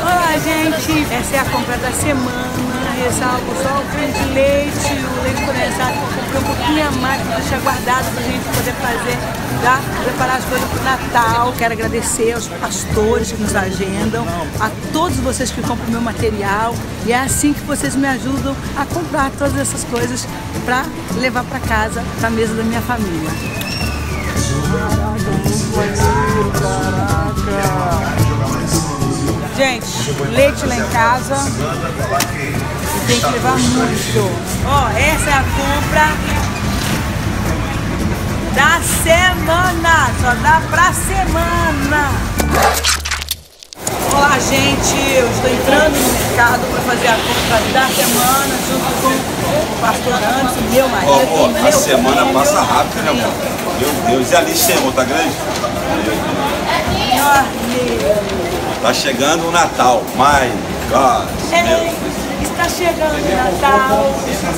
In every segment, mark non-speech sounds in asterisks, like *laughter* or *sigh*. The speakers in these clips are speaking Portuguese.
Olá, gente! Essa é a compra da semana. Ressalvo só o creme de leite, o leite condensado. Comprei um pouquinho a mais para deixar guardado para a gente poder fazer, tá? preparar as coisas para o Natal. Quero agradecer aos pastores que nos agendam, a todos vocês que compram meu material. E é assim que vocês me ajudam a comprar todas essas coisas para levar para casa, para a mesa da minha família. Gente, leite lá em casa. Tem que levar muito. Ó, essa é a compra da semana. Só dá pra semana. Olá, gente. Eu estou entrando no mercado para fazer a compra da semana junto com o pastor Anderson, meu marido. Ó, ó, a semana filho. passa rápido, né, amor? Meu Deus, e a lista, amor, tá grande? Enorme. Tá chegando o Natal, my God. Meu Ei, está chegando o Natal.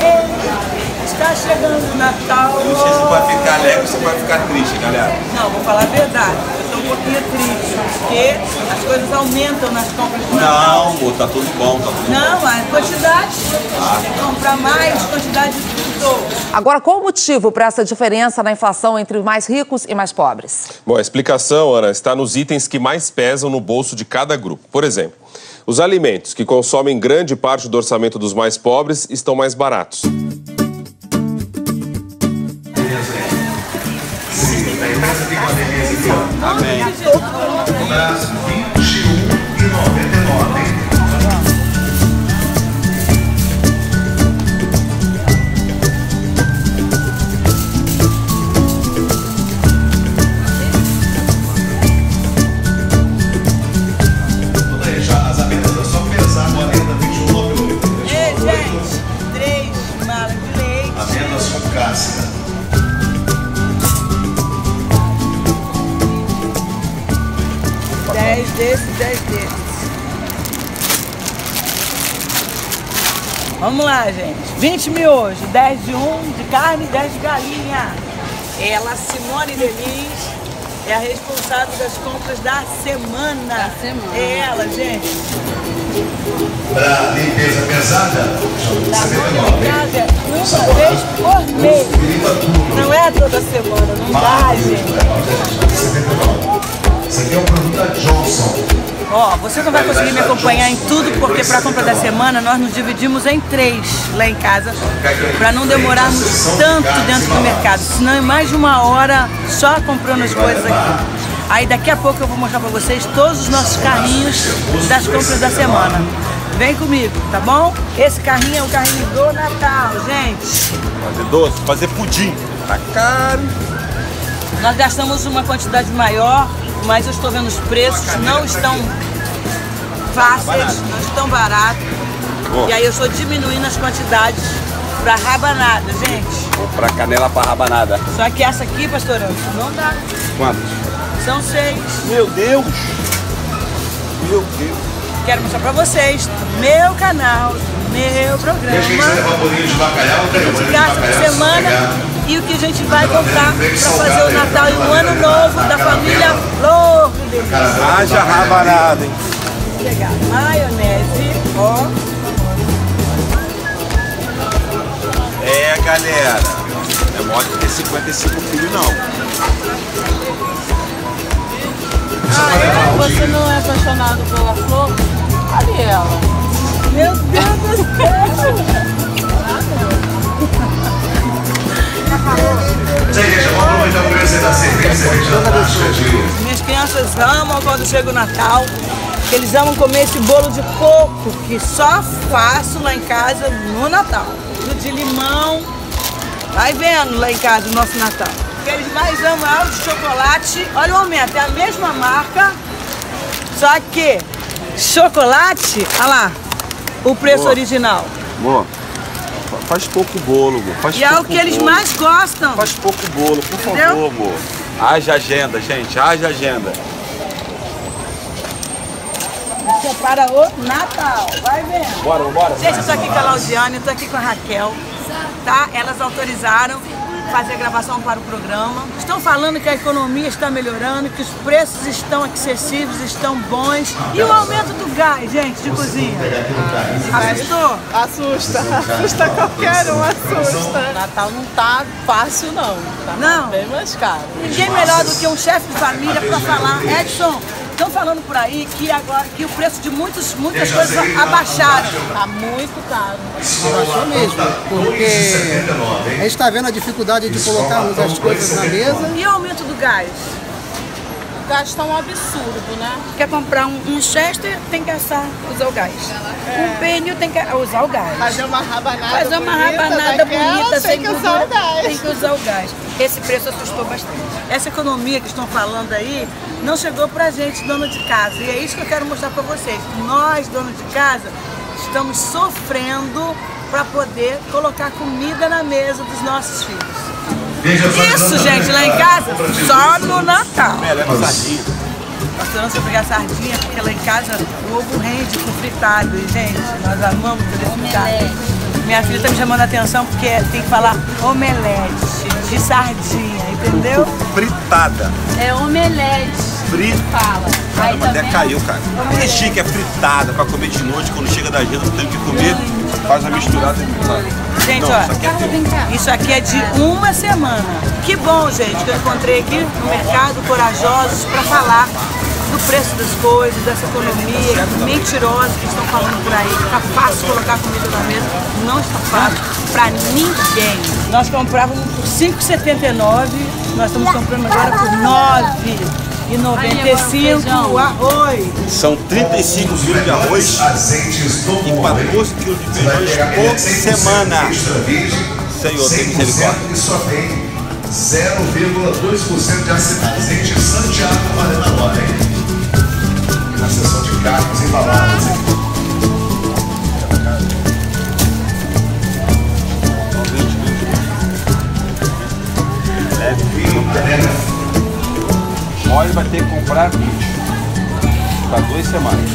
Ei, está chegando o Natal. Eu não sei se vai ficar alegre ou se vai ficar triste, galera. Não, vou falar a verdade. Eu estou um pouquinho triste, porque as coisas aumentam nas compras do Natal. Não, amor, tá tudo bom, tá tudo bom. Não, a quantidade. Comprar mais, quantidade de tudo. Agora, qual o motivo para essa diferença na inflação entre os mais ricos e mais pobres? Bom, a explicação, Ana, está nos itens que mais pesam no bolso de cada grupo. Por exemplo, os alimentos, que consomem grande parte do orçamento dos mais pobres, estão mais baratos. Amém. Braço 21 20 miojos, 10 de um de carne e 10 de galinha. Ela, Simone Delis, é a responsável das compras da semana. Da semana. É ela, gente. Para limpeza pesada, Da 79. casa é uma vez por mês. Não é toda semana, não dá, gente. 79. Esse aqui é o produto da Johnson. Ó, você não vai conseguir me acompanhar em tudo, porque para a compra da semana nós nos dividimos em três lá em casa, para não demorarmos tanto dentro do mercado, senão é mais de uma hora só comprando as coisas aqui. Aí daqui a pouco eu vou mostrar para vocês todos os nossos carrinhos das compras da semana. Vem comigo, tá bom? Esse carrinho é o carrinho do Natal, gente. Fazer doce, fazer pudim. Tá caro. Nós gastamos uma quantidade maior, mas eu estou vendo os preços, não estão fáceis, não estão baratos. E aí eu estou diminuindo as quantidades para rabanada, gente. Comprar canela pra rabanada. Só que essa aqui, pastorão, não dá. Quantos? São seis. Meu Deus! Meu Deus! Quero mostrar para vocês, meu canal, meu programa, Deixa bolinho de bacalhau, de por semana. E o que a gente vai comprar para fazer o Natal e o Ano Novo da família Lourdes. Haja rabanada, hein? Pegar maionese, ó. É, galera. É mole ter 55 filhos, não. Ah, é? Você não é apaixonado pela flor? Olha ela. Meu Deus do céu! Gente, vamos aproveitar o preço da cerveja, cerveja da taxa de... Minhas crianças amam quando chega o Natal. Eles amam comer esse bolo de coco que só faço lá em casa no Natal. O de limão. Vai vendo lá em casa o nosso Natal. O que eles mais amam é o de chocolate. Olha o aumento, é a mesma marca. Só que chocolate, olha lá, o preço Boa. original. Fa- faz pouco bolo, amor. Faz E é o que eles bolo. mais gostam. Faz pouco bolo, por Entendeu? favor, amor. Haja agenda, gente. Haja agenda. é para o Natal. Vai vendo. Bora, bora. Gente, eu tô aqui com a Laudiane, eu tô aqui com a Raquel, tá? Elas autorizaram fazer a gravação para o programa. Estão falando que a economia está melhorando, que os preços estão acessíveis, estão bons. E o aumento do gás, gente, de cozinha? Assustou? Assusta, assusta qualquer um, assusta. Natal não tá fácil não, tá Não. bem mais caro. Ninguém melhor do que um chefe de família para falar. Edson, estão falando por aí que agora que o preço de muitos, muitas coisas abaixaram. Tá muito caro. Abaixou mesmo, porque a gente está vendo a dificuldade de colocarmos as coisas na mesa. E o aumento do gás? O gás tá um absurdo, né? Quer comprar um, um Chester, tem que assar, usar o gás. Um pênio tem que usar o gás. Fazer uma rabanada Fazer uma bonita rabanada daquela, bonita, tem sem que usar o gás. tem que usar o gás. Esse preço assustou bastante. Essa economia que estão falando aí não chegou pra gente, dona de casa. E é isso que eu quero mostrar pra vocês. Nós, donos de casa, estamos sofrendo para poder colocar comida na mesa dos nossos filhos. Isso, gente, lá em casa, só no Natal. Pastor, não sei pegar sardinha, porque lá em casa o ovo rende com fritado. E, gente, nós amamos poder fritar. Minha filha tá me chamando a atenção porque tem que falar omelete de sardinha, entendeu? Fritada. É omelete. Frita. Fala. Aí Caramba, até também. caiu, cara. É chique, é fritada pra comer de noite. Quando chega da agenda, tem que comer. Faz a misturada e Gente, Não, ó, isso aqui é isso aqui é de uma semana. Que bom, gente, que eu encontrei aqui no mercado corajosos para falar do preço das coisas, dessa economia mentirosa que estão falando por aí. que Tá fácil colocar comida na mesa. Não está fácil para ninguém. Nós comprávamos por R$ 5,79, nós estamos comprando agora por R$ 9,95 o arroz. São 35 quilos de arroz e 14 quilos de feijões por semana. Senhor, tem misericórdia. E só tem 0,2% de azeite Santiago valendo agora, hein? Seção de carnes embaladas? Vinho, pega. Óleo vai ter que comprar 20 para duas semanas.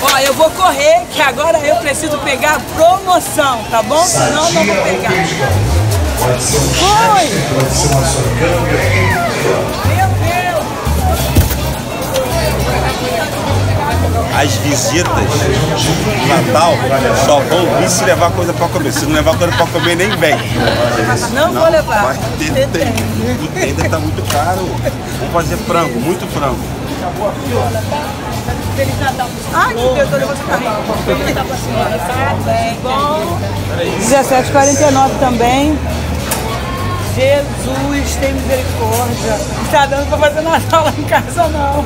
Ó, eu vou correr, que agora eu preciso pegar a promoção, tá bom? Senão eu não vou pegar. Pode ser um Foi! chefe, pode ser uma. Meu! As visitas do Natal só vão vir se levar coisa para comer. Se não levar coisa para comer, nem vem. Não, vou levar. Mas tem, tem. O tender tá muito caro. Vamos fazer frango, muito frango. Ai, que Deus, eu vou ficar Bom. 17,49 também. Jesus, tem misericórdia. Não está dando para fazer Natal lá em casa, não.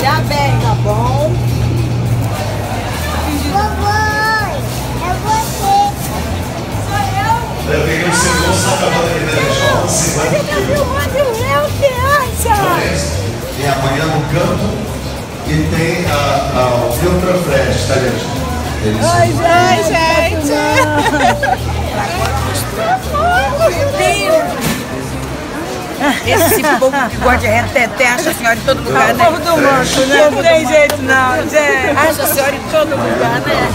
Já bem, tá bom? Mamãe, é você. Eu peguei o segundo, só acabando aqui dentro de 11, Você tá filmando eu, criança? Tem amanhã no campo e tem a, a, o Filtra Fresh, tá, gente? Eles Ai, gente! *laughs* Esse povo que gosta de reteté acha a senhora em todo lugar, O né? povo do manto, né? Não tem jeito não, gente. Acha a senhora em todo lugar, né?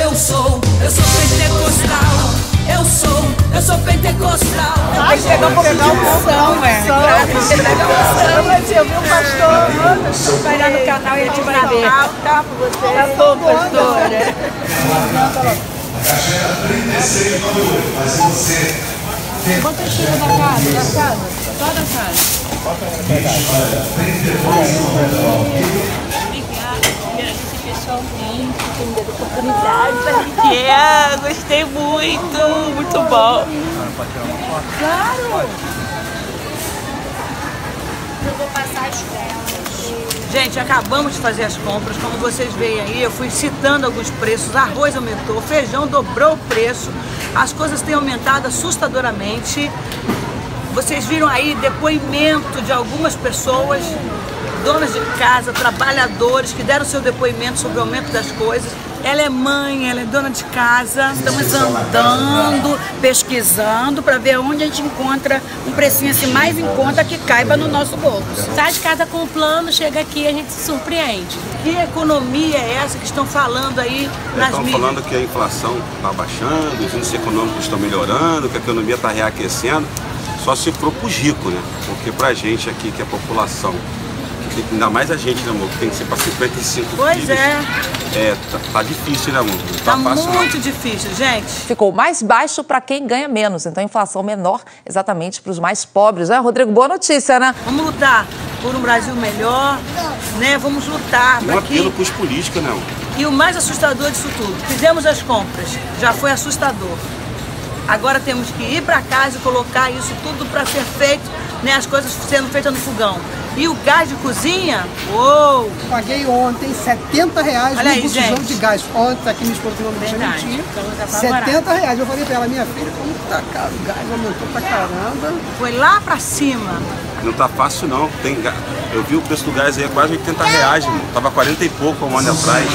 Eu sou, eu sou pentecostal. Eu sou, eu sou pentecostal. Tem que pegar um pouquinho de unção, é. Mas eu vi um pastor, vai lá no canal e ele vai ver. Tá, por você. Tá bom, pastora. Caixeira 36 número, mas se você tem Quanto tira da casa? Da casa? Só da casa. olha, 32 É, gostei muito, muito bom. Eu vou passar as telas. Gente, acabamos de fazer as compras, como vocês veem aí, eu fui citando alguns preços, arroz aumentou, feijão dobrou o preço, as coisas têm aumentado assustadoramente. Vocês viram aí depoimento de algumas pessoas, donas de casa, trabalhadores, que deram seu depoimento sobre o aumento das coisas. Ela é mãe, ela é dona de casa. Estamos andando, pesquisando para ver onde a gente encontra um precinho assim mais em conta que caiba no nosso bolso. Sai de casa com o plano, chega aqui e a gente se surpreende. Que economia é essa que estão falando aí nas Estão mídias? falando que a inflação está baixando, os índices econômicos estão melhorando, que a economia está reaquecendo. Só se for para os ricos, né? Porque para a gente aqui, que é a população, ainda mais a gente, né, amor? Que tem que ser para 55 Pois filhos. é. É, tá, tá difícil, né, amor? Não Tá tá fácil, não. muito difícil, gente. Ficou mais baixo para quem ganha menos. Então, a inflação menor exatamente para os mais pobres. É, Rodrigo, boa notícia, né? Vamos lutar por um Brasil melhor, né? Vamos lutar Um para que apelo para os políticos, né? amor? E o mais assustador disso tudo, fizemos as compras, já foi assustador. Agora temos que ir para casa e colocar isso tudo para ser feito, né, as coisas sendo feitas no fogão. E o gás de cozinha, uou! Paguei ontem 70 reais Olha no botijão de gás. Ontem, aqui minha esposa não me deixa mentir. então tá favorável. 70 reais. Eu falei pra ela, minha filha, como tá caro, o gás aumentou pra caramba. Foi lá para cima. Não tá fácil, não. Tem, eu vi o preço do gás aí é quase 80 reais, irmão. Tava 40 e pouco há um ano atrás.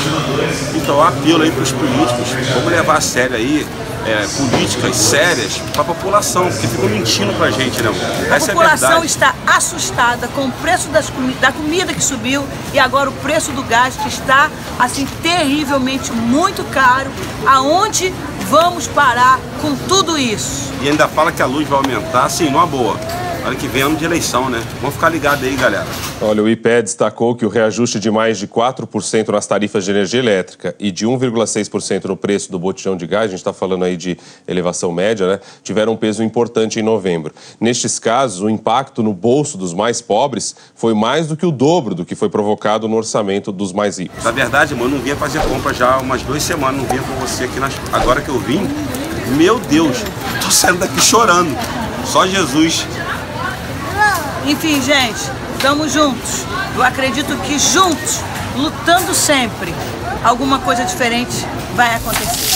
Então, eu apelo aí pros políticos. Vamos levar a sério aí é, políticas sérias para a população, porque ficam mentindo pra gente, né? A Essa é a população verdade. está assustada com o preço das da comida que subiu e agora o preço do gás que está assim terrivelmente muito caro. Aonde vamos parar com tudo isso? E ainda fala que a luz vai aumentar, sim, numa boa. Ano que vem é ano de eleição, né? Vamos ficar ligados aí, galera. Olha, o IPE destacou que o reajuste de mais de 4% nas tarifas de energia elétrica e de 1,6% no preço do botijão de gás, a gente está falando aí de elevação média, né? Tiveram um peso importante em novembro. Nestes casos, o impacto no bolso dos mais pobres foi mais do que o dobro do que foi provocado no orçamento dos mais ricos. Na verdade, mano, eu não vinha fazer compra já há umas duas semanas, não vinha com você aqui nas... Agora que eu vim, meu Deus, tô saindo daqui chorando. Só Jesus. Enfim, gente, estamos juntos. Eu acredito que juntos, lutando sempre, alguma coisa diferente vai acontecer.